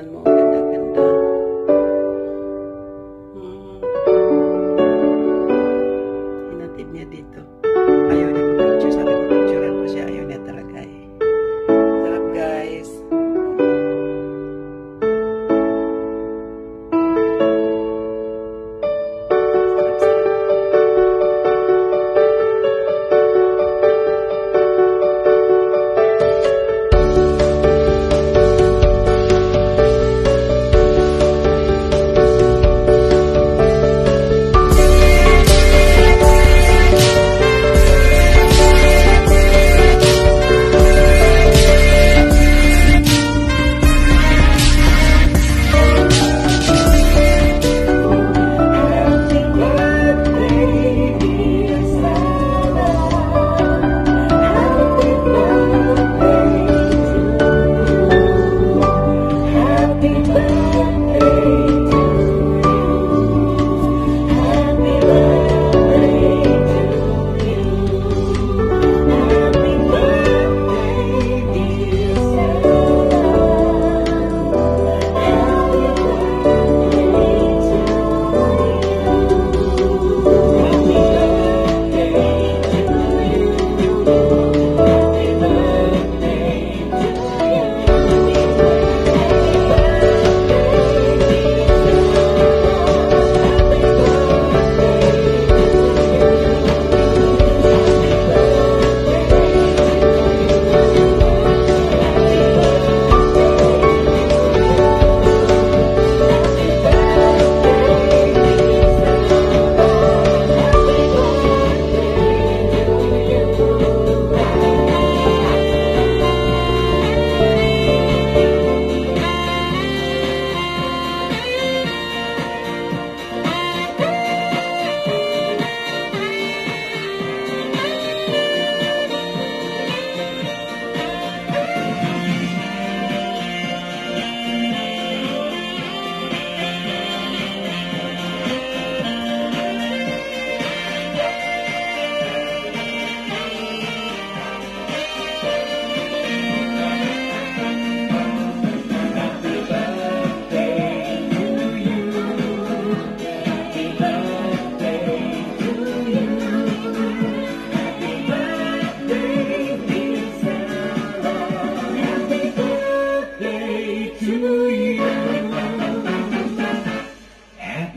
mo.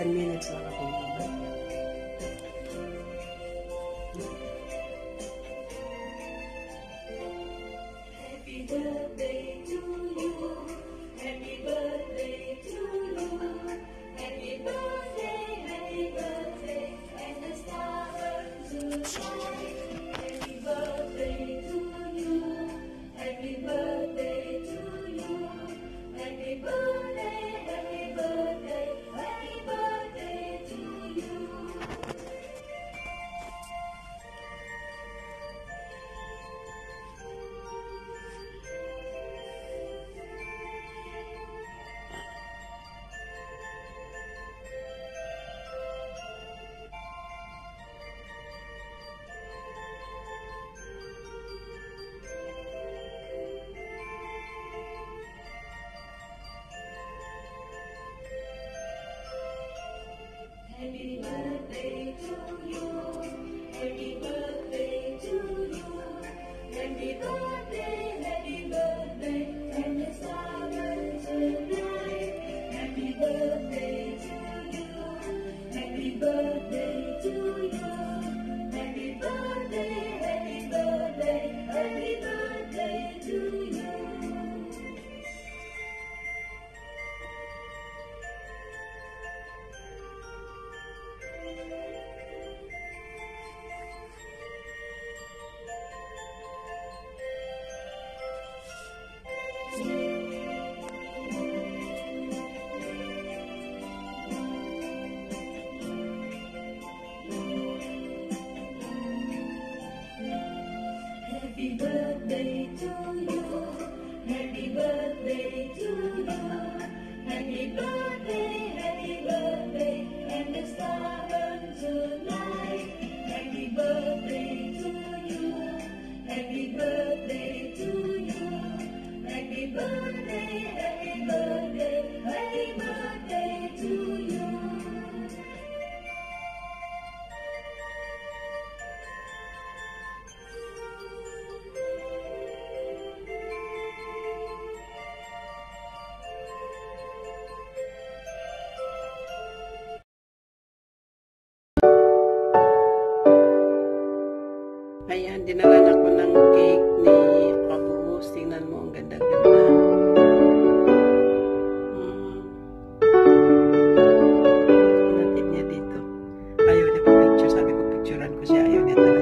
10 minutes lang ako. Happy birthday to you. Happy birthday to you. Happy birthday, happy birthday. And the stars to shine. Happy birthday to you. Happy birthday to you. Happy. Birthday to you. Happy birthday to you. Happy birthday, happy birthday, and the star burns tonight. Happy birthday to you. Happy birthday to you. Happy birthday, in the